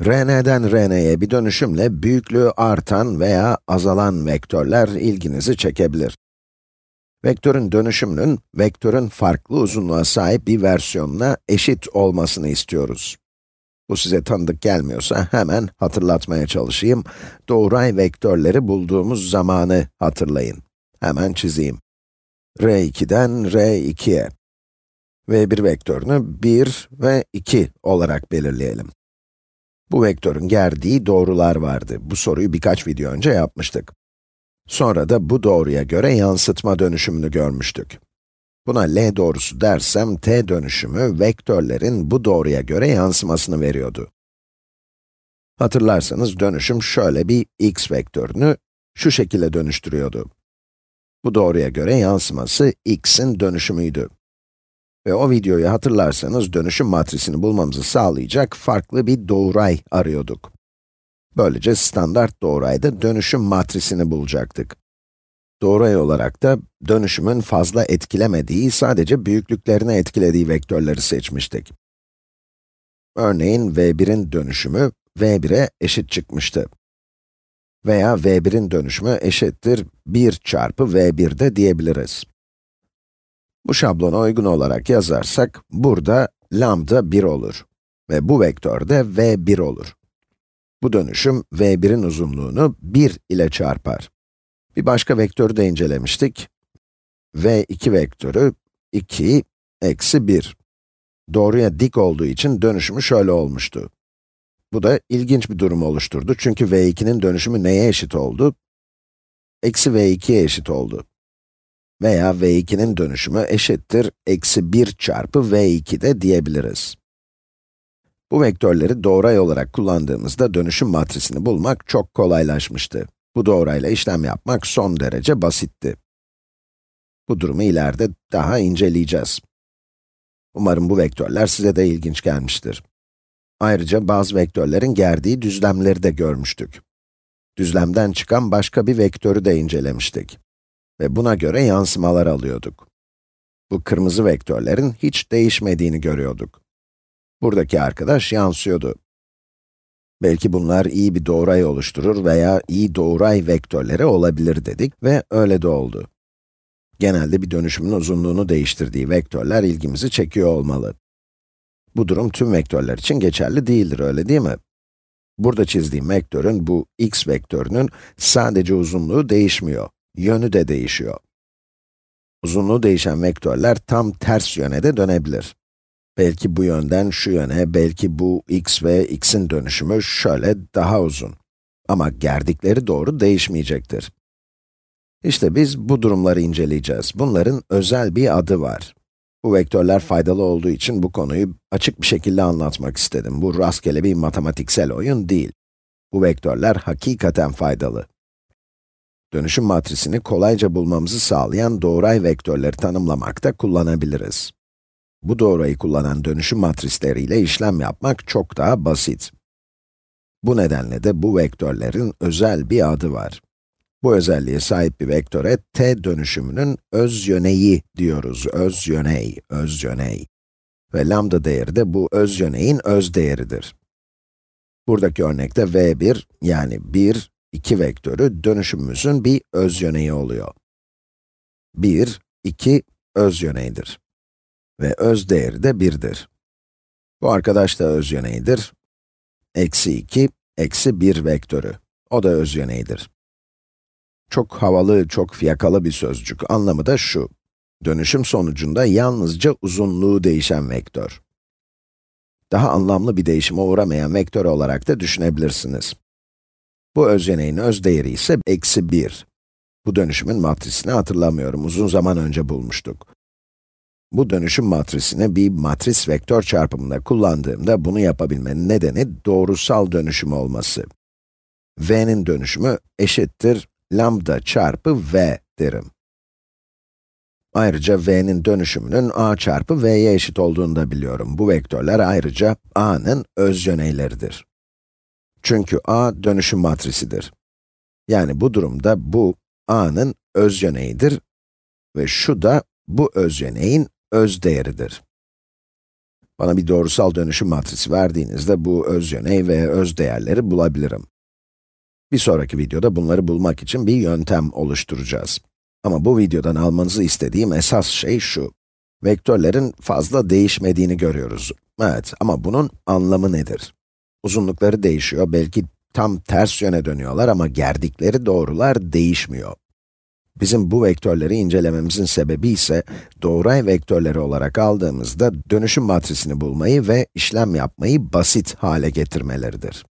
Rn'den Rn'ye bir dönüşümle büyüklüğü artan veya azalan vektörler ilginizi çekebilir. Vektörün dönüşümünün, vektörün farklı uzunluğa sahip bir versiyonuna eşit olmasını istiyoruz. Bu size tanıdık gelmiyorsa hemen hatırlatmaya çalışayım. Doğray vektörleri bulduğumuz zamanı hatırlayın. Hemen çizeyim. R2'den R2'ye. V1 vektörünü 1 ve 2 olarak belirleyelim. Bu vektörün gerdiği doğrular vardı. Bu soruyu birkaç video önce yapmıştık. Sonra da bu doğruya göre yansıtma dönüşümünü görmüştük. Buna L doğrusu dersem, t dönüşümü vektörlerin bu doğruya göre yansımasını veriyordu. Hatırlarsanız dönüşüm şöyle bir x vektörünü şu şekilde dönüştürüyordu. Bu doğruya göre yansıması x'in dönüşümüydü. Ve o videoyu hatırlarsanız dönüşüm matrisini bulmamızı sağlayacak farklı bir doğray arıyorduk. Böylece standart doğrayda dönüşüm matrisini bulacaktık. Doğray olarak da dönüşümün fazla etkilemediği, sadece büyüklüklerini etkilediği vektörleri seçmiştik. Örneğin v1'in dönüşümü v1'e eşit çıkmıştı. Veya v1'in dönüşümü eşittir 1 çarpı v1 de diyebiliriz. Bu şablona uygun olarak yazarsak, burada lambda 1 olur. Ve bu vektör de v1 olur. Bu dönüşüm v1'in uzunluğunu 1 ile çarpar. Bir başka vektörü de incelemiştik. v2 vektörü 2 eksi 1. Doğruya dik olduğu için dönüşümü şöyle olmuştu. Bu da ilginç bir durum oluşturdu çünkü v2'nin dönüşümü neye eşit oldu? Eksi v2'ye eşit oldu. Veya v2'nin dönüşümü eşittir eksi 1 çarpı v2 de diyebiliriz. Bu vektörleri doğray olarak kullandığımızda dönüşüm matrisini bulmak çok kolaylaşmıştı. Bu doğrayla işlem yapmak son derece basitti. Bu durumu ileride daha inceleyeceğiz. Umarım bu vektörler size de ilginç gelmiştir. Ayrıca bazı vektörlerin gerdiği düzlemleri de görmüştük. Düzlemden çıkan başka bir vektörü de incelemiştik. Ve buna göre yansımalar alıyorduk. Bu kırmızı vektörlerin hiç değişmediğini görüyorduk. Buradaki arkadaş yansıyordu. Belki bunlar iyi bir doğray oluşturur veya iyi doğray vektörleri olabilir dedik ve öyle de oldu. Genelde bir dönüşümün uzunluğunu değiştirdiği vektörler ilgimizi çekiyor olmalı. Bu durum tüm vektörler için geçerli değildir, öyle değil mi? Burada çizdiğim vektörün, bu x vektörünün sadece uzunluğu değişmiyor, yönü de değişiyor. Uzunluğu değişen vektörler tam ters yöne de dönebilir. Belki bu yönden şu yöne, belki bu x ve x'in dönüşümü şöyle daha uzun. Ama gerdikleri doğru değişmeyecektir. İşte biz bu durumları inceleyeceğiz. Bunların özel bir adı var. Bu vektörler faydalı olduğu için bu konuyu açık bir şekilde anlatmak istedim. Bu rastgele bir matematiksel oyun değil. Bu vektörler hakikaten faydalı. Dönüşüm matrisini kolayca bulmamızı sağlayan doğray vektörleri tanımlamakta kullanabiliriz. Bu doğrayı kullanan dönüşüm matrisleriyle işlem yapmak çok daha basit. Bu nedenle de bu vektörlerin özel bir adı var. Bu özelliğe sahip bir vektöre t dönüşümünün öz yöneyi diyoruz. Öz yöney, öz yöney. Ve lambda değeri de bu öz yöneyin öz değeridir. Buradaki örnekte v1 yani 1, 2 vektörü dönüşümümüzün bir öz yöneyi oluyor. 1, 2 öz yöneydir. Ve öz değeri de 1'dir. Bu arkadaş da öz yöneydir. Eksi 2, eksi 1 vektörü. O da öz yöneydir. Çok havalı, çok fiyakalı bir sözcük. Anlamı da şu. Dönüşüm sonucunda yalnızca uzunluğu değişen vektör. Daha anlamlı bir değişime uğramayan vektör olarak da düşünebilirsiniz. Bu özyeneğin öz değeri ise eksi 1. Bu dönüşümün matrisini hatırlamıyorum, uzun zaman önce bulmuştuk. Bu dönüşüm matrisini bir matris vektör çarpımında kullandığımda bunu yapabilmenin nedeni doğrusal dönüşüm olması. v'nin dönüşümü eşittir lambda çarpı v derim. Ayrıca v'nin dönüşümünün a çarpı v'ye eşit olduğunu da biliyorum. Bu vektörler ayrıca a'nın öz yöneyleridir. Çünkü a dönüşüm matrisidir. Yani bu durumda bu a'nın öz yöneyidir ve şu da bu öz yöneyin öz değeridir. Bana bir doğrusal dönüşüm matrisi verdiğinizde bu öz yöney ve öz değerleri bulabilirim. Bir sonraki videoda bunları bulmak için bir yöntem oluşturacağız. Ama bu videodan almanızı istediğim esas şey şu. Vektörlerin fazla değişmediğini görüyoruz. Evet ama bunun anlamı nedir? Uzunlukları değişiyor, belki tam ters yöne dönüyorlar ama gerdikleri doğrular değişmiyor. Bizim bu vektörleri incelememizin sebebi ise, doğray vektörleri olarak aldığımızda dönüşüm matrisini bulmayı ve işlem yapmayı basit hale getirmeleridir.